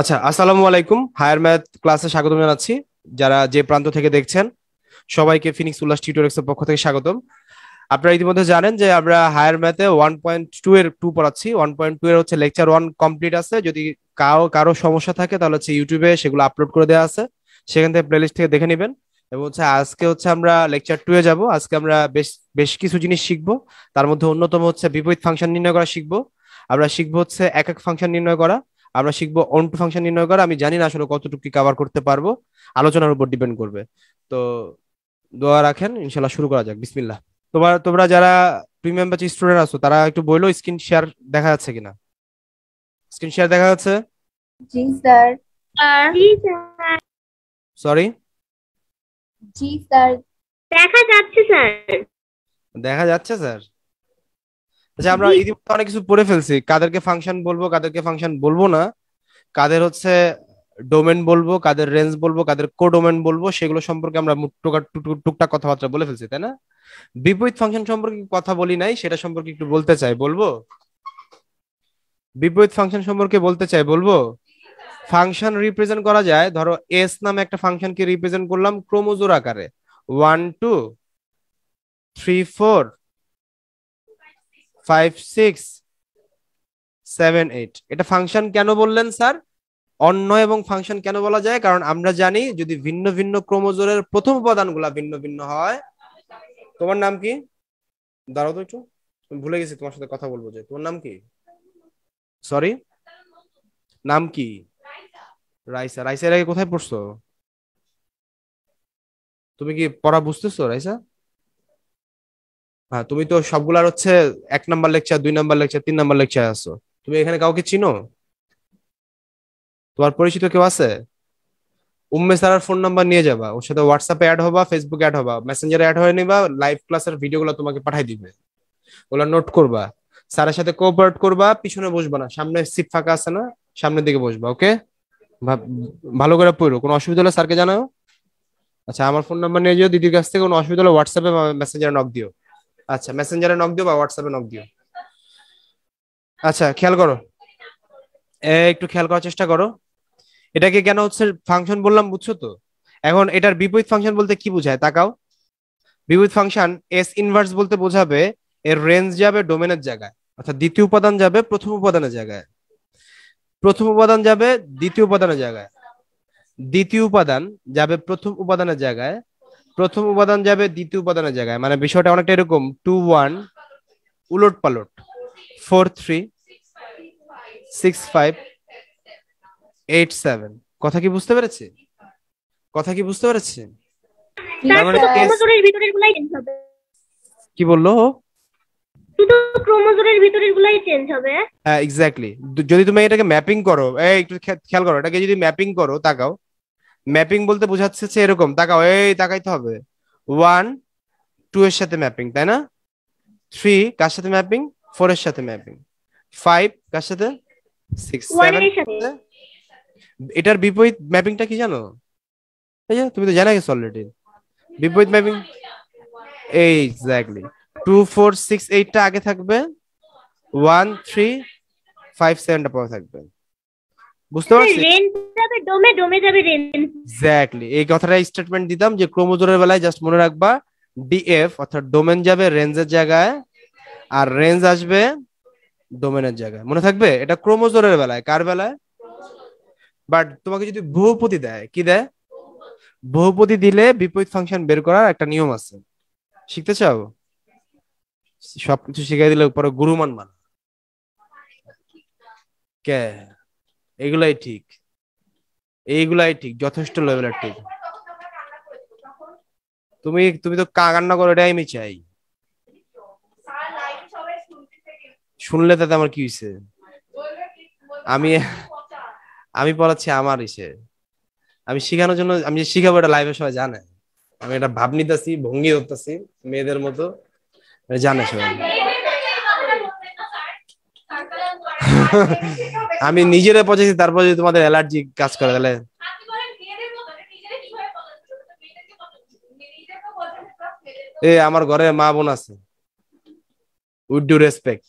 আচ্ছা আসসালামু আলাইকুম। হায়ার ম্যাথ ক্লাসে স্বাগতম জানাচ্ছি। যারা যে প্রান্ত থেকে দেখছেন, সবাইকে ফিনিক্স উল্লাস টিউটোরিয়ালস এর পক্ষ থেকে স্বাগতম। আপনারা ইতিমধ্যে জানেন যে আমরা হায়ার ম্যাথে ওয়ান পয়েন্ট টু এর টু পড়াচ্ছি। ওয়ান পয়েন্ট টু এর হচ্ছে লেকচার ওয়ান কমপ্লিট আছে। যদি কারও কারও সমস্যা থাকে, তাহলে হচ্ছে ইউটিউবে সেগুলো আপলোড করে দেওয়া আছে। সেখান থেকে প্লেলিস্ট থেকে দেখে নেবেন। এবং হচ্ছে আজকে হচ্ছে আমরা লেকচার টু এ যাব। আজকে আমরা বেশ বেশ কিছু জিনিস শিখব। তার মধ্যে অন্যতম হচ্ছে বিপরীত ফাংশন নির্ণয় করা শিখব। আমরা শিখব হচ্ছে এক এক ফাংশন নির্ণয় করা। আমরা শিখব অন টু ফাংশন নির্ণয় করা। আমি জানি না আসলে কতটুকু কি কভার করতে পারব। আলোচনার উপর ডিপেন্ড করবে। তো দোয়া রাখেন ইনশাল্লাহ শুরু করা যাক। বিসমিল্লাহ। তোমার তোমরা যারা প্রিমিয়াম ব্যাচ স্টুডেন্ট আছো তারা একটু বলল স্ক্রিন শেয়ার দেখা যাচ্ছে কিনা? স্ক্রিন শেয়ার দেখা যাচ্ছে? জি স্যার। জি স্যার। সরি জি স্যার। দেখা যাচ্ছে স্যার। দেখা যাচ্ছে স্যার? আচ্ছা আমরা ইতিমধ্যে অনেক কিছু পড়ে ফেলছি। কাদেরকে ফাংশন বলব কাদেরকে ফাংশন বলব না। কাদের হচ্ছে ডোমেন বলব কাদের রেঞ্জ বলব কাদের কোডোমেন বলব সেগুলো সম্পর্কে আমরা টুকটাক কথাবার্তা বলে ফেলছি তাই না? বিপরীত ফাংশন সম্পর্কে কথা বলি নাই সেটা সম্পর্কে একটু বলতে চাই বলব? বিপরীত ফাংশন সম্পর্কে বলতে চাই বলব? ফাংশন রিপ্রেজেন্ট করা যায় ধরো এস নামে একটা ফাংশনকে রিপ্রেজেন্ট করলাম ক্রোমোজোর আকারে। One two three four five six seven eight এটা ফাংশন কেন বললেন স্যার অন্য এবং ফাংশন কেন বলা যায়? কারণ আমরা জানি যদি ভিন্ন ভিন্ন ক্রোমোজোরের প্রথম উপাদানগুলা ভিন্ন ভিন্ন হয়, তোমার নাম কি? দাঁড়াও তো একটু। ভুলে গেছি তোমার সাথে কথা বলব যে। তোমার নাম কি? সরি নাম কি? রাইসা রাইসা এর আগে কোথায় পড়ছো? তুমি কি পড়া বুঝতেছো, রাইসা? হ্যাঁ তুমি তো সবগুলার হচ্ছে এক নাম্বার লেকচার দুই নাম্বার লেকচার তিন নাম্বার লেকচার আসো তুমি এখানে কাউকে চিনো? তোমার পরিচিত কেউ আছে? উম্মে সারার ফোন নাম্বার নিয়ে যাবা। ওর সাথে হোয়াটসঅ্যাপে অ্যাড হবা ফেসবুকে অ্যাড হবা মেসেঞ্জারে অ্যাড হয়ে নিবা লাইভ ক্লাসের ভিডিওগুলো তোমাকে পাঠাই দিবে। ওগুলো নোট করবা। স্যারের সাথে কোঅপারেট করবা, পিছনে বসবা না, সামনে সিট ফাঁকা আছে না, সামনের দিকে বসবা ওকে ভালো করে পড়ো, কোনো অসুবিধা হলে স্যারকে জানাও। আচ্ছা আমার ফোন নাম্বার নিয়ে যাও, দিদির কাছ থেকে কোনো অসুবিধা হলে হোয়াটসঅ্যাপে মেসেঞ্জারে নক দিও। আচ্ছা মেসেঞ্জারে নক দিও বা হোয়াটসঅ্যাপে নক দিও? আচ্ছা খেয়াল করো। একটু খেয়াল করার চেষ্টা করো। এটাকে কেন হচ্ছে ফাংশন বললাম, বুঝছ তো? এখন এটার বিপরীত ফাংশন বলতে কি বোঝায়? তাকাও। বিপরীত ফাংশন এস ইনভার্স বলতে বোঝাবে এর রেঞ্জ যাবে ডোমেনের জায়গায়। অর্থাৎ দ্বিতীয় উপাদান যাবে প্রথম উপাদানের জায়গায়। প্রথম উপাদান যাবে দ্বিতীয় উপাদানের জায়গায়। দ্বিতীয় উপাদান যাবে প্রথম উপাদানের জায়গায়। প্রথম উপাদান যাবে দ্বিতীয় উপাদানের জায়গায়। মানে বিষয়টা অনেকটা এরকম টু ওয়ান উলট পালট। Four three six five eight seven কথা কি বুঝতে পেরেছি? কথা কি বুঝতে পেরেছি? মানে কি বলল? শুধু ক্রোমোজোরের ভিতরের গুলাই চেঞ্জ হবে। হ্যাঁ এক্স্যাক্টলি যদি তুমি এটাকে ম্যাপিং করো এই একটু খেয়াল করো এটাকে যদি ম্যাপিং করো তাকাও। ম্যাপিং বলতে বোঝাচ্ছে হচ্ছে এরকম। তাকাও এই তাকাইতে হবে। ওয়ান টু এর সাথে ম্যাপিং তাই না? থ্রি কার সাথে ম্যাপিং? ফোর এর সাথে ম্যাপিং। ফাইভ কার সাথে? সিক্স সেভেন এটার বিপরীত ম্যাপিংটা কি জানো? তুমি তো জানা গেছো অলরেডি বিপরীত ম্যাপিং এই এক্স্যাক্টলি টু ফোর সিক্স এইটটা আগে থাকবে। ওয়ান থ্রি ফাইভ সেভেনটা পরে থাকবে। বুঝতে পারছি? রেঞ্জ যাবে ডোমে ডোমে যাবে রেঞ্জ এক্স্যাক্টলি এই কথাটা স্টেটমেন্ট দিতাম যে ক্রোমোজোরের বেলায় জাস্ট মনে রাখবা ডিএফ অর্থাৎ ডোমেন যাবে রেঞ্জের জায়গায় আর রেঞ্জ আসবে ডোমেনের জায়গায়। মনে থাকবে? এটা ক্রোমোজোরের বেলায়। কার বেলায়? বাট তোমাকে যদি বহুপতি দেয় কি দেয়? বহুপতি দিলে বিপরীত ফাংশন বের করার একটা নিয়ম আছে। শিখতে চাও? সবকিছু শিখাই দিলে পরে গুরুমান মান। কে? এগুলাই ঠিক। এইগুলাই ঠিক, যথেষ্ট লেভেলের ঠিক। তুমি তুমি তো কান্না করো, এটাই আমি চাই। শুনলে তাতে আমার কি হয়েছে আমি আমি পড়াচ্ছি আমার ইসে। আমি শিখানোর জন্য, আমি যে শিখাবো এটা লাইভে সবাই জানে। আমি এটা ভাব নিতেছি, ভঙ্গি ধরতেছি, মেয়েদের মতো। জানে সবাই। আমি নিজেরা পচেছি তারপর যদি তোমাদের অ্যালার্জি কাজ করে তাহলে এ আমার ঘরে মা বোন আছে। উইথ ডু রেসপেক্ট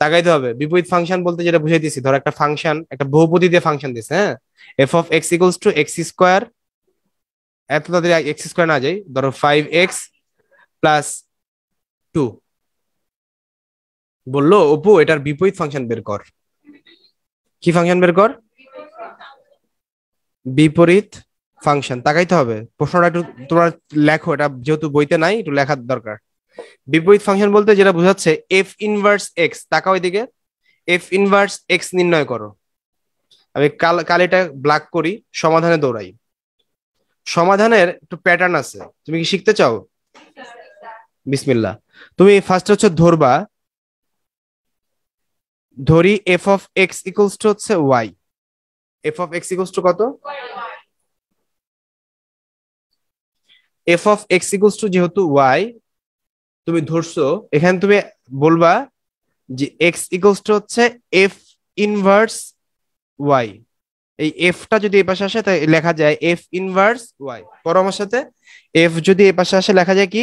তাকাইতে হবে। বিপরীত ফাংশন বলতে যেটা বুঝাই দিছি ধর একটা ফাংশন একটা বহুপদী দিয়ে ফাংশন দিছে হ্যাঁ? F of x equals to x square এত তাদের এক্স স্কোয়ার না যাই ধরো ফাইভ এক্স প্লাস টু বলল, অপু, এটার বিপরীত ফাংশন বের কর। কি ফাংশন বের কর? বিপরীত ফাংশন তাকাইতে হবে। প্রশ্নটা একটু তোমরা লেখো, এটা যেহেতু বইতে নাই, একটু লেখার দরকার। বিপরীত ফাংশন বলতে যেটা বোঝাচ্ছে এফ ইনভার্স এক্স তাকাও এদিকে। এফ ইনভার্স এক্স নির্ণয় করো। আমি কাল কাল এটা ব্ল্যাক করি, সমাধানে দৌড়াই। সমাধানের একটু প্যাটার্ন আছে। তুমি কি শিখতে চাও? বিসমিল্লা তুমি ফার্স্ট হচ্ছে ধরবা ধরি f of x equals to হচ্ছে y f of x equals to কত? F of x equals to যেহেতু ওয়াই তুমি ধরছো, এখানে তুমি বলবা যে এক্স ইকুয়ালস টু হচ্ছে এফ ইনভার্স ওয়াই এই এফটা যদি এ পাশে আসে তাই লেখা যায় এফ ইনভার্স ওয়াই পর আমার সাথে। এফ যদি এ পাশে আসে, লেখা যায় কি?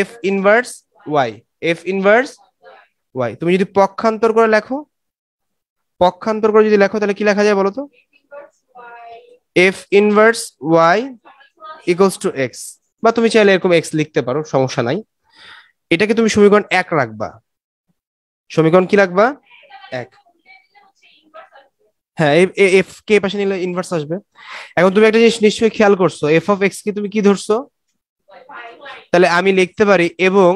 F inverse y f inverse y তুমি যদি পক্ষান্তর করে লেখো পক্ষান্তর করে যদি লেখো, তাহলে কি লেখা যায় বলো তো f inverse y equals to x বা তুমি চাইলে এরকম এক্স লিখতে পারো, সমস্যা নাই। এটাকে তুমি সমীকরণ এক রাখবা। সমীকরণ কি রাখবা? এক। হ্যাঁ এফ কে পাশে নিলে ইনভার্স আসবে। এখন তুমি একটা জিনিস নিশ্চয়ই খেয়াল করছ এফ অফ এক্স কি তুমি কি ধরছো? তাহলে আমি লিখতে পারি, এবং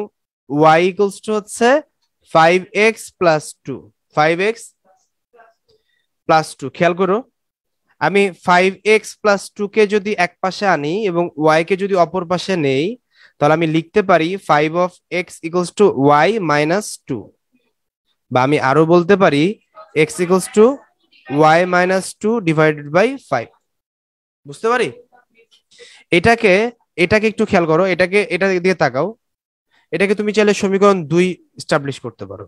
ওয়াই ইকুয়ালস টু হচ্ছে five x plus two five x plus two খেয়াল করো, আমি ফাইভ এক্স প্লাস টু কে যদি এক পাশে আনি এবং ওয়াই কে যদি অপর পাশে নেই, তাহলে আমি লিখতে পারি five of x equals to y minus two বা আমি আরও বলতে পারি x equals to y minus two divided by five বুঝতে পারি? এটাকে এটাকে একটু খেয়াল করো, এটাকে, এটা দিয়ে তাকাও। এটাকে তুমি চাইলে সমীকরণ দুই স্টাবলিশ করতে পারো।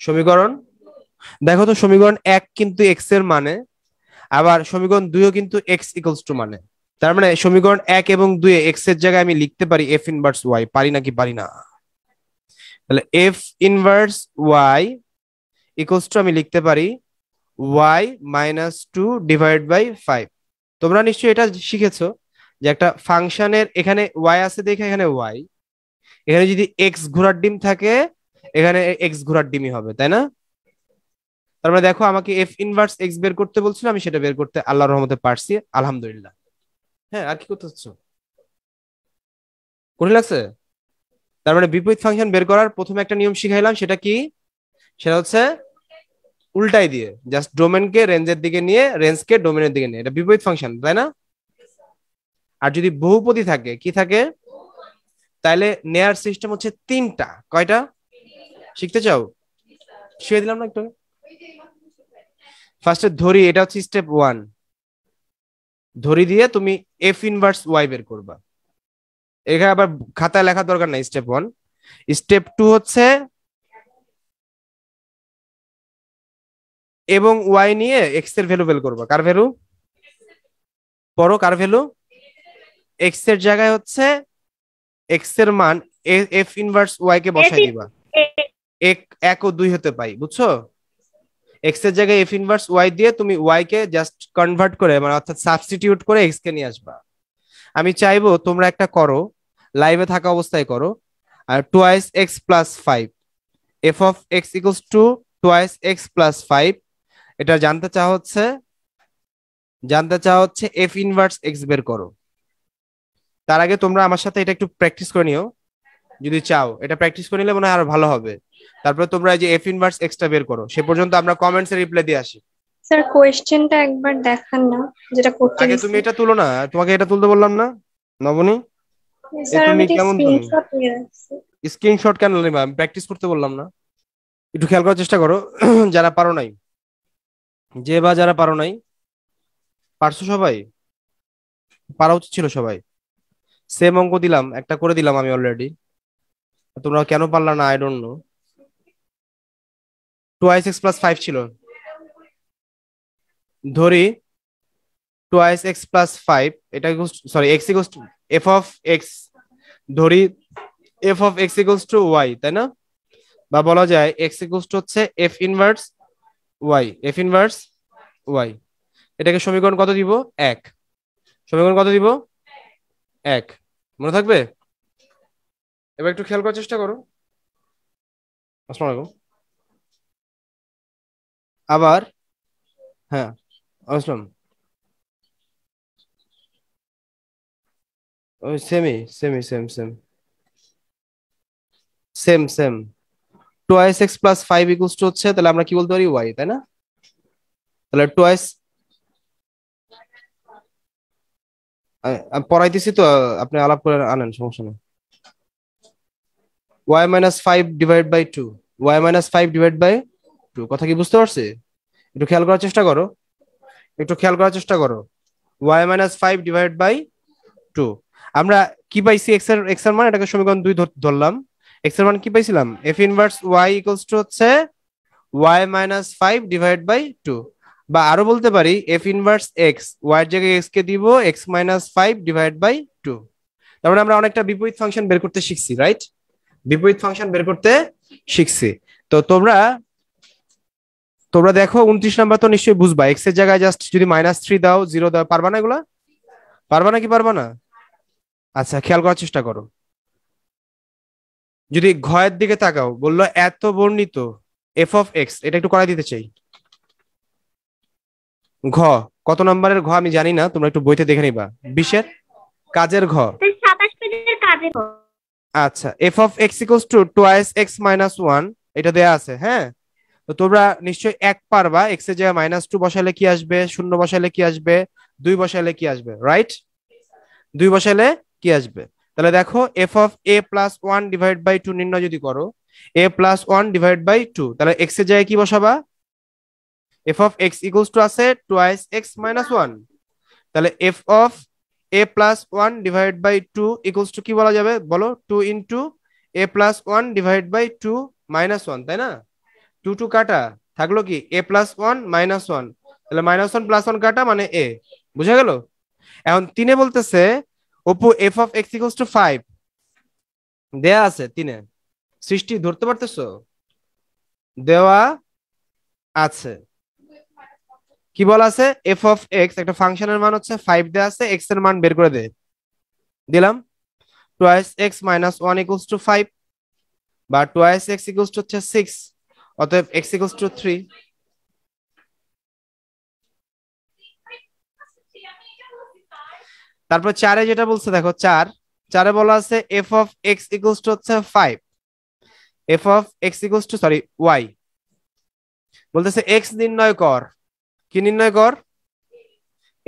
সমীকরণ দেখো তো সমীকরণ এক কিন্তু এক্সের মানে আবার সমীকরণ দুইও কিন্তু এক্স ইকুয়ালস টু মানে। তার মানে সমীকরণ এক এবং দুই এক্সের জায়গায় আমি লিখতে পারি এফ ইনভার্স ওয়াই পারি নাকি পারি না? তাহলে f inverse y equals to আমি লিখতে পারি y minus two divide by five তোমরা নিশ্চয়ই এটা শিখেছো যে একটা ফাংশনের এখানে ওয়াই আছে দেখে এখানে ওয়াই এখানে যদি এক্স ঘোড়ার ডিম থাকে, এখানে এক্স ঘোড়ার ডিমই হবে, তাই না? তার মানে দেখো, আমাকে এফ ইনভার্স এক্স বের করতে বলছিল, আমি সেটা বের করতে আল্লাহর রহমতে পারছি, আলহামদুলিল্লাহ। হ্যাঁ আর কি করতে হচ্ছে কঠিন লাগছে? তার মানে বিপরীত ফাংশন বের করার প্রথমে একটা নিয়ম শিখাইলাম, সেটা কি? সেটা হচ্ছে উল্টাই দিয়ে জাস্ট ডোমেনকে রেঞ্জের দিকে নিয়ে রেঞ্জকে ডোমেনের দিকে নিয়ে। এটা বিপরীত ফাংশন তাই না? আর যদি বহুপদী থাকে, কি থাকে? তাহলে নেয়ার সিস্টেম হচ্ছে তিনটা। কয়টা? শিখতে চাও? শিখে দিলাম না একটু ফার্স্টে ধরি এটা হচ্ছে স্টেপ ওয়ান ধরি দিয়ে তুমি এফ ইনভার্স ওয়াই বের করবা। এখানে আবার খাতায় লেখার দরকার নাই স্টেপ ওয়ান স্টেপ টু হচ্ছে এবং ওয়াই নিয়ে এক্সের ভ্যালু বের করবা। কার ভ্যালু পড়ো কার ভ্যালু এক্সের জায়গায় হচ্ছে এক্সের মান এফ ইনভার্স ওয়াই কে বসাই দিবা। এক এক ও দুই হতে পাই বুঝছ? এক্সের জায়গায় এফ ইনভার্স ওয়াই দিয়ে তুমি ওয়াই কে জাস্ট কনভার্ট করে মানে অর্থাৎ সাবস্টিটিউট করে এক্স কে নিয়ে আসবা। আমি চাইব তোমরা একটা করো লাইভে থাকা অবস্থায় করো, আর twice x plus five f of x equals to twice x plus five এটা জানতে চাওয়া হচ্ছে? জানতে চাওয়া হচ্ছে এফ ইনভার্স এক্স বের করো। তার আগে তোমরা আমার সাথে এটা একটু প্র্যাকটিস করে নিও। যদি চাও, এটা প্র্যাকটিস করে নিলে মনে হয় আরও ভালো হবে। তারপরে তোমরা এই যে এফ ইনভার্স এক্সটা বের করো সে পর্যন্ত আমরা কমেন্টস এর রিপ্লাই দিয়ে আসি। স্যার কোয়েশ্চেনটা একবার দেখান না যেটা করতে আগে তুমি এটা তুলো না তোমাকে এটা তুলতে বললাম না নবনী? তুমি কেমন তুমি? স্ক্রিনশট কেন নিবা প্র্যাকটিস করতে বললাম না। একটু খেয়াল করার চেষ্টা করো যারা পারো নাই। যে বা যারা পারো নাই পারছ সবাই? পারা উচিত ছিল সবাই। সেম অঙ্ক দিলাম একটা করে দিলাম আমি অলরেডি তোমরা কেন পারলা না? I don't know two I six plus five ছিল। ধরি two I x plus five এটা sorry x equals f of x ধরি f of x equals to y তাই না? বা বলা যায় এক্স ইকুয়ালস টু হচ্ছে f inverse y f inverse y এটাকে সমীকরণ কত দিব? এক। সমীকরণ কত দিব? এক। মনে থাকবে? এবার একটু খেয়াল করার চেষ্টা করো। আসসালামু আলাইকুম। আবার হ্যাঁ আসলাম ওই সেমই সেমই same same same same twice x plus five equals to হচ্ছে, তাহলে আমরা কি বলতে পারি? ওয়াই তাই না? তাহলে টোয়াইস পড়াইতেছি তো, আপনি আলাপ করে আনেন, সমস্যা নেই। Y minus five divide by two y minus five divide by two কথা কি বুঝতে পারছি? একটু খেয়াল করার চেষ্টা করো। একটু খেয়াল করার চেষ্টা করো। Y minus five divide by two আমরা কি পাইছি? এক্সের এক্সের মান এটাকে সমীকরণ দুই ধরলাম। এক্সের মান কি পাইছিলাম? F inverse y equals to হচ্ছে y minus five divide by two বা আরও বলতে পারি এফ ইনভার্স এক্স ওয়াই এর জায়গায় এক্স কে দিব x minus five divide by two তার মানে আমরা অনেকটা বিপরীত ফাংশন বের করতে শিখছি রাইট বিপরীত ফাংশন বের করতে শিখছি। তো তোমরা তোমরা দেখো উনত্রিশ নাম্বার তো নিশ্চয়ই বুঝবা। এক্সের জায়গায় জাস্ট যদি মাইনাস থ্রি দাও জিরো দাও পারবা না এগুলা? পারবা না কি পারবা না? আচ্ছা খেয়াল করার চেষ্টা করো। যদি ঘয়ের দিকে তাকাও বলল এত বর্ণিত এফ অফ এক্স এটা একটু করাই দিতে চাই। ঘ কত নম্বরের ঘ আমি জানি না তোমরা একটু বইতে দেখে নিবা। বিশের? কাজের ঘ। আচ্ছা f of x equals to twice x minus one এটা দেয়া আছে হ্যাঁ? তো তোমরা নিশ্চয়ই এক পারবা এক্সের জায়গায় মাইনাস টু বসালে কি আসবে? শূন্য বসালে কি আসবে? দুই বসালে কি আসবে? রাইট দুই বসালে কি আসবে? তাহলে দেখো f of a plus one divide by two নির্ণয় যদি করো a plus one divide by two তাহলে এক্সের জায়গায় কি বসাবা? F of x equals to আছে টোয়াইস এক্স মাইনাস ওয়ান তাহলে f of a plus one divide by two equals to কি বলা যাবে? বলো two into a plus one divide by two minus one তাই না? টু টু কাটা থাকল কি? A plus one minus one তাহলে মাইনাস ওয়ান প্লাস ওয়ান কাটা মানে এ বুঝা গেল? এখন তিনে বলতেছে, Apu f of x equals to five দেয়া আছে তিনে। সৃষ্টি ধরতে পারতেছো? দেওয়া আছে। কি বলা আছে? এফ অফ এক্স একটা ফাংশনের মান হচ্ছে ফাইভ দেওয়া আছে এক্সের মান বের করে দে। দিলাম। Twice x minus one equals to five বা টোয়াইস এক্স ইকুয়ালস টু হচ্ছে সিক্স অতএব এক্স ইকুয়ালস টু থ্রি তারপর চারে যেটা বলছে, দেখো চার। চারে বলা আছে f of x equals to হচ্ছে five f of x equals to sorry y বলতেছে এক্স নির্ণয় কর। কি নির্ণয় কর?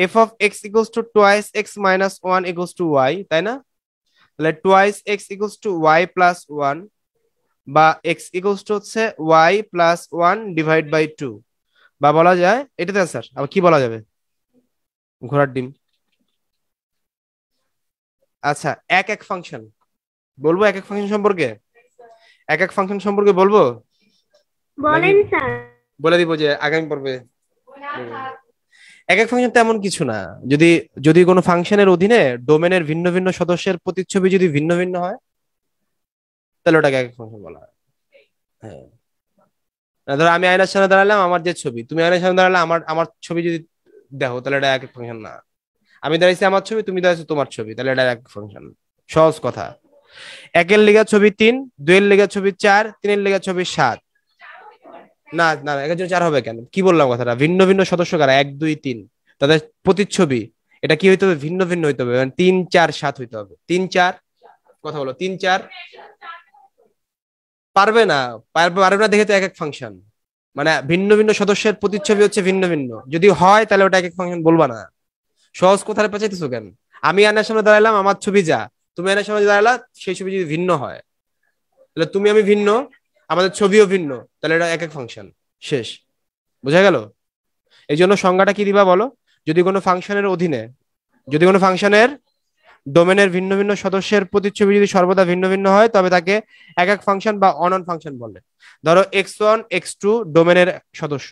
F of x equals to twice x minus one equals to y তাই না? তাহলে twice x equals to y plus one বা এক্স ইকুয়ালস টু হচ্ছে y plus one divide by two বা বলা যায় এটাতে স্যার আবার কি বলা যাবে? ঘোড়ার ডিম। আচ্ছা এক এক ফাংশন বলব এক এক ফাংশন সম্পর্কে? এক এক ফাংশন সম্পর্কে বলব? বলেন স্যার। বলে দিব যে আগামী পর্বে। এক এক ফাংশন তেমন কিছু না। যদি যদি কোনো ফাংশনের অধীনে ডোমেনের ভিন্ন ভিন্ন সদস্যের প্রতিচ্ছবি যদি ভিন্ন ভিন্ন হয় তাহলে ওটাকে এক এক ফাংশন বলা হয়। হ্যাঁ। ধরো আমি আয়নার সামনে দাঁড়ালাম আমার যে ছবি তুমি আয়নার সামনে দাঁড়ালে আমার আমার ছবি যদি দেখো তাহলে এটা এক এক ফাংশন না। আমি দাঁড়াইছি আমার ছবি তুমি দাঁড়াইছো তোমার ছবি তাহলে এটা এক ফাংশন সহজ কথা। একের লিগা ছবি তিন দুইয়ের লিগা ছবি চার তিনের লিগা ছবি সাত। না না না, একের জন্য চার হবে কেন? কি বললাম কথাটা? ভিন্ন ভিন্ন সদস্য কারা? এক দুই তিন। তাদের প্রতিচ্ছবি এটা কি হইতে হবে? ভিন্ন ভিন্ন হইতে হবে। মানে তিন চার সাত হইতে হবে। তিন চার কথা বলো। তিন চার পারবে না পারবে না দেখে তো এক এক ফাংশন মানে ভিন্ন ভিন্ন সদস্যের প্রতিচ্ছবি হচ্ছে ভিন্ন ভিন্ন। যদি হয় তাহলে ওটা এক এক ফাংশন বলবা না। সহজ কোথায় পেঁচাইতেছো কেন? আমি আয়নার সামনে দাঁড়ালাম আমার ছবি যা। তুমি আয়নার সামনে দাঁড়ালা সেই ছবি যদি ভিন্ন হয়, তাহলে তুমি আমি ভিন্ন, আমাদের ছবিও ভিন্ন, তাহলে এটা এক এক ফাংশন শেষ। বোঝা গেল? এই জন্য সংজ্ঞাটা কি দিবা বলো? যদি কোনো ফাংশনের অধীনে, যদি কোনো ফাংশনের ডোমেনের ভিন্ন ভিন্ন সদস্যের প্রতিচ্ছবি যদি সর্বদা ভিন্ন ভিন্ন হয়, তবে তাকে এক এক ফাংশন বা অনন ফাংশন বলে। ধরো এক্স ওয়ান এক্স টু ডোমেনের সদস্য।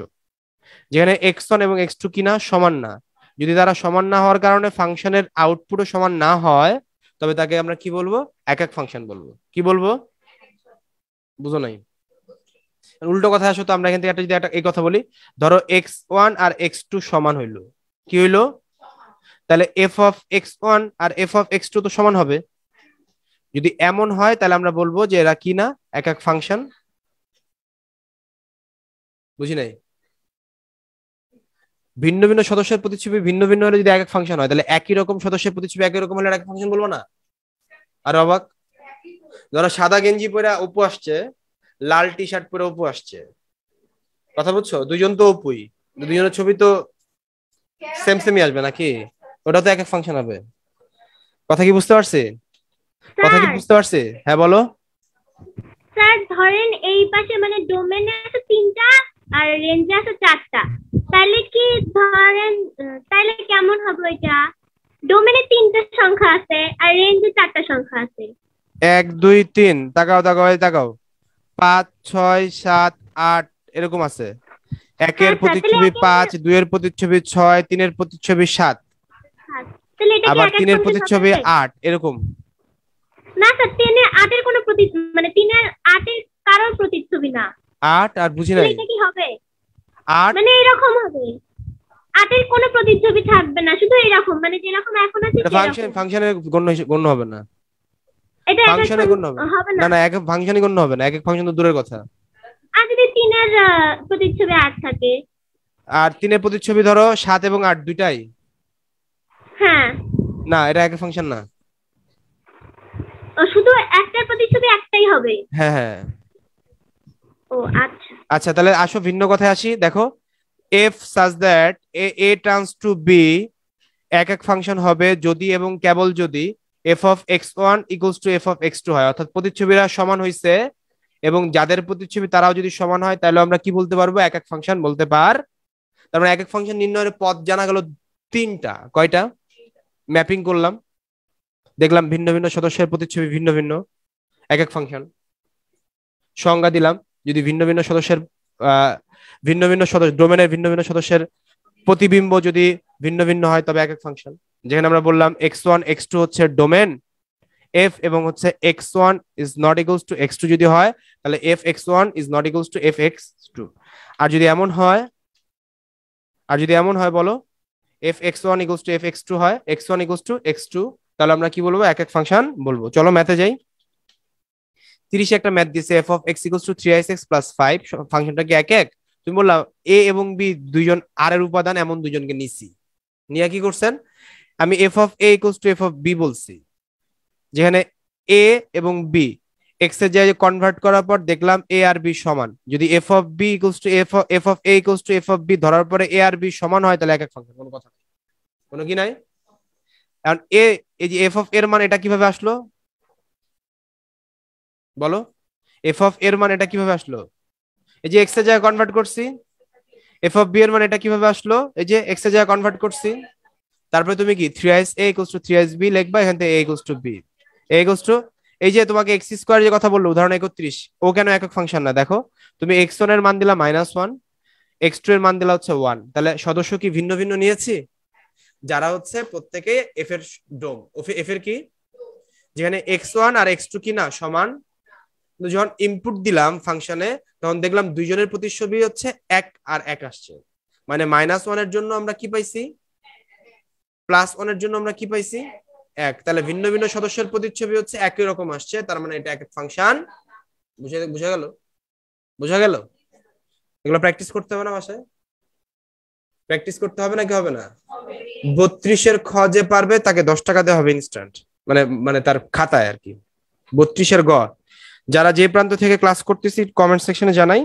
যেখানে এক্স ওয়ান এবং এক্স টু কিনা সমান না। যদি তারা সমান না হওয়ার কারণে ফাংশনের আউটপুটও সমান না হয়, তবে তাকে আমরা কি বলব? এক এক ফাংশন বলব। কি বলব? বুঝো নাই? উল্টো কথা আসো তো, আমরা এখান থেকে একটা যদি একটা এই কথা বলি। ধরো এক্স ওয়ান আর এক্স টু সমান হইল। কি হইল? তাহলে এফ অফ এক্স ওয়ান আর এফ অফ এক্স টু তো সমান হবে। যদি এমন হয়, তাহলে আমরা বলব যে এরা কি না? এক এক ফাংশন বুঝি নাই? ভিন্ন ভিন্ন সদস্যের প্রতিচ্ছবি ভিন্ন ভিন্ন হলে যদি এক এক ফাংশন হয়, তাহলে একই রকম সদস্যের প্রতিচ্ছবি একই রকম হলে এক ফাংশন বলব না? আর অবাক? ধরো সাদা গেঞ্জি পরে অপু আসছে, লাল টি শার্ট পরে অপু আসছে। কথা বুঝছ? দুজন তো অপুই। দুজনের ছবি তো সেম সেমই আসবে নাকি? ওটা তো এক এক ফাংশন হবে। কথা কি বুঝতে পারছি? কথা কি বুঝতে পারছে? হ্যাঁ বলো। স্যার ধরেন এই পাশে মানে ডোমেনে আছে তিনটা আর রেঞ্জে আছে চারটা। তাহলে কি ধরেন তাহলে কেমন হবে এটা ডোমেনে তিনটা সংখ্যা আছে আর রেঞ্জে চারটা সংখ্যা আছে। এক দুই তিন। তাকাও তাকাও তাকাও। পাঁচ ছয় সাত আট এরকম আছে। একের আচ্ছা, প্রতিচ্ছবি পাঁচ দুইয়ের প্রতিচ্ছবি ছয় তিনের প্রতিচ্ছবি সাত। আবার তিনের প্রতিচ্ছবি? আট এরকম। না স্যার তিনে আটের কোনো প্রতি মানে তিনের আটের কারোর প্রতিচ্ছবি না। আট আর বুঝি নাই। এটা কি হবে? আট মানে এরকম হবে। আটের কোনো প্রতিচ্ছবি থাকবে না শুধু এরকম মানে যেরকম এখন আছে এটা ফাংশন। ফাংশনের গণ্য গণ্য হবে না। এটা ফাংশনে গণ্য হবে না। না। এক ফাংশনই গণ্য হবে না এক এক ফাংশন তো দূরের কথা। আর যদি তিনের প্রতিচ্ছবি আট থাকে? আর তিনের প্রতিচ্ছবি ধরো সাত এবং আট দুইটাই। হ্যাঁ। না এটা এক ফাংশন না। শুধু একটার প্রতিচ্ছবি একটাই হবে? হ্যাঁ হ্যাঁ। ও আচ্ছা। আচ্ছা তাহলে আসো ভিন্ন কথায় আসি দেখো। F such that A A trans to B এক এক ফাংশন হবে যদি এবং কেবল যদি f of x one equals to f of x two হয়। অর্থাৎ প্রতিচ্ছবিরা সমান হয়েছে এবং যাদের প্রতিচ্ছবি তারাও যদি সমান হয় তাহলে আমরা কি বলতে পারব? এক এক ফাংশন বলতে পার। তার মানে এক এক ফাংশন নির্ণয়ের পথ জানা গেল তিনটা। কয়টা? ম্যাপিং করলাম। দেখলাম ভিন্ন ভিন্ন সদস্যের প্রতিচ্ছবি ভিন্ন ভিন্ন এক এক ফাংশন। সংজ্ঞা দিলাম, যদি ভিন্ন ভিন্ন সদস্যের ভিন্ন ভিন্ন সদস্য ডোমেনের ভিন্ন ভিন্ন সদস্যের প্রতিবিম্ব যদি ভিন্ন ভিন্ন হয়, তবে এক এক ফাংশন। যেখানে আমরা বললাম এক্স ওয়ান, এক্স টু হচ্ছে ডোমেন এফ এবং হচ্ছে x one is not equals to x two যদি হয়, তাহলে f x one is not equals to f x two. আর যদি এমন হয়, আর যদি এমন হয় বলো f x one equals to f x two হয় x one equals to x two তাহলে আমরা কি বলব? এক এক ফাংশন বলব। চলো ম্যাথে যাই। তিরিশে একটা ম্যাথ দিয়েছে f of x equals to three ice x plus five ফাংশনটা কি এক এক? তুমি বললাম এ এবং বি দুইজন আর এর উপাদান, এমন দুইজনকে নিছি। নিয়ে কি করছেন? আমি f of a equals to f of b বলছি। যেখানে এ এবং বি এক্সের জায়গায় কনভার্ট করার পর দেখলাম এ আর বি সমান। যদি f of b equals to f f of a equals to f of b ধরার পরে এ আর বি সমান হয়, তাহলে এক এক ফাংশন কোনো কথা কোনো কি নাই? কারণ এ এই যে এফ অফ এর মান এটা কীভাবে আসলো? বলো। এফ অফ এর মান এটা কীভাবে আসলো? এই যে এক্সের জায়গায় কনভার্ট করছি এফ অফ বি এর মান এটা কীভাবে আসলো? এই যে এক্সের জায়গায় কনভার্ট করছি, তারপরে তুমি কি three ice A equals to three ice B লিখবা, এখান থেকে a equals to b a equals to এই যে তোমাকে এক্স স্কোয়ার যে কথা বলল, উদাহরণ একত্রিশ, ও কেন একক ফাংশন না? দেখো, তুমি এক্স ওয়ানের মান দিলা মাইনাস ওয়ান এক্স টু এর মান দিলা হচ্ছে ওয়ান তাহলে সদস্য কি ভিন্ন ভিন্ন নিয়েছি? যারা হচ্ছে প্রত্যেকে এফ এর ডোম। এফ এর কি? যেখানে এক্স ওয়ান আর এক্স টু কি না, সমান। যখন ইনপুট দিলাম ফাংশনে তখন দেখলাম দুইজনের প্রতিচ্ছবি হচ্ছে এক আর এক আসছে। মানে মাইনাস ওয়ানের জন্য আমরা কি পাইছি? প্লাস ওয়ানের জন্য আমরা কি পাইছি? এক। তাহলে ভিন্ন ভিন্ন সদস্যের প্রতিচ্ছবি হচ্ছে একই রকম আসছে, তার মানে এটা এক ফাংশন বুঝে বুঝা গেল? বুঝা গেল? এগুলো প্র্যাকটিস করতে হবে না বাসায়? প্র্যাকটিস করতে হবে নাকি হবে না? বত্রিশের খ যে পারবে তাকে দশ টাকা দেওয়া হবে ইনস্ট্যান্ট মানে মানে তার খাতায় আর কি। বত্রিশের গ। যারা যে প্রান্ত থেকে ক্লাস করতেছি কমেন্ট সেকশনে জানাই।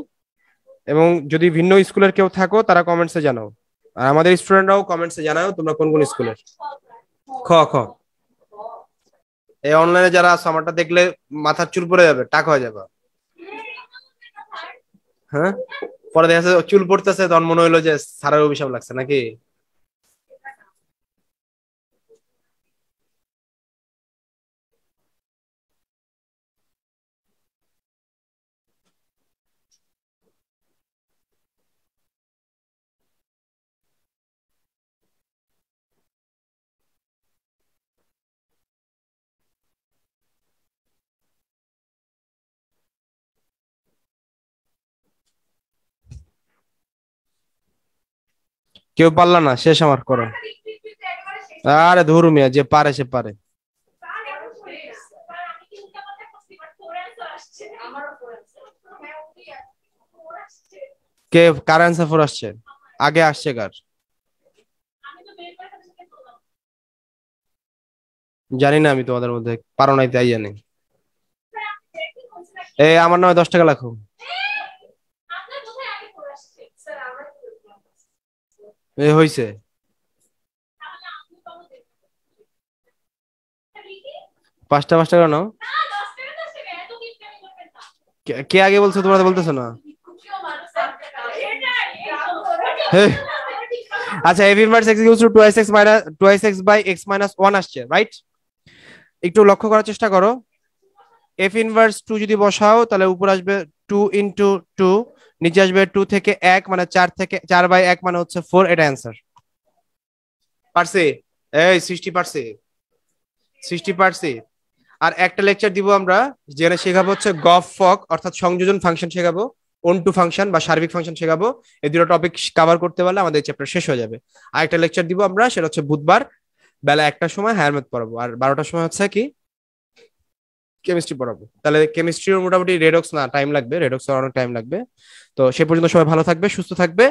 এবং যদি ভিন্ন স্কুলের কেউ থাকো, তারা কমেন্টসে জানাও। আর আমাদের স্টুডেন্টরাও কমেন্টসে জানাও তোমরা কোন কোন স্কুলের। খ খ। এই অনলাইনে যারা আছো, আমারটা দেখলে মাথার চুল পড়ে যাবে, টাক হয়ে যাবে। হ্যাঁ? পরে দেখা যাচ্ছে চুল পড়তেছে, তখন মনে হইল যে সারার অভিশাপ লাগছে নাকি? কেউ পারলা না, শেষ আমার করো। আরে ধরু মিয়া, যে পারে সে পারে। কে, কার অ্যান্সার ফোর আসছে? আগে আসছে কার? জানি না আমি তোমাদের মধ্যে, পারো নাই তাই জানি। এই আমার নামে দশ টাকা লাখো। এ, হইছে। পাঁচটা পাঁচটা কেন? কে- আগে বলছো, তোমরা বলতেছো না। আচ্ছা f inverse x equals to 2x minus 2x by x minus 1 আসছে রাইট একটু লক্ষ্য করার চেষ্টা করো। এফ ইনভার্স 2 যদি বসাও, তাহলে উপর আসবে 2 ইনটু 2 নিচে আসবে টু থেকে এক মানে চার থেকে, চার বাই এক মানে হচ্ছে ফোর এটা অ্যান্সার পারছি? এই সৃষ্টি পারছি। সৃষ্টি পারছি। আর একটা লেকচার দিব আমরা, যেখানে শেখাবো হচ্ছে গফ, ফক, অর্থাৎ সংযোজন ফাংশন শেখাবো ওন টু ফাংশন বা সার্বিক ফাংশন শেখাবো। এই দুটো টপিক কভার করতে পারলে আমাদের চ্যাপ্টার শেষ হয়ে যাবে। আর একটা লেকচার দিব আমরা, সেটা হচ্ছে বুধবার, বেলা একটার সময় হায়ার ম্যাথ পড়াবো। আর বারোটার সময় হচ্ছে কি? কেমিস্ট্রি পড়াবো। তাহলে কেমিস্ট্রির মোটামুটি রেডক্স না টাইম লাগবে রেডক্স অনেক টাইম লাগবে। তো সে পর্যন্ত সবাই ভালো থাকবে সুস্থ থাকবে।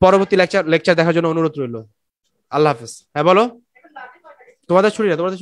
পরবর্তী লেকচার লেকচার দেখার জন্য অনুরোধ রইল। আল্লাহ হাফেজ। হ্যাঁ বলো। তোমাদের ছুটি না তোমাদের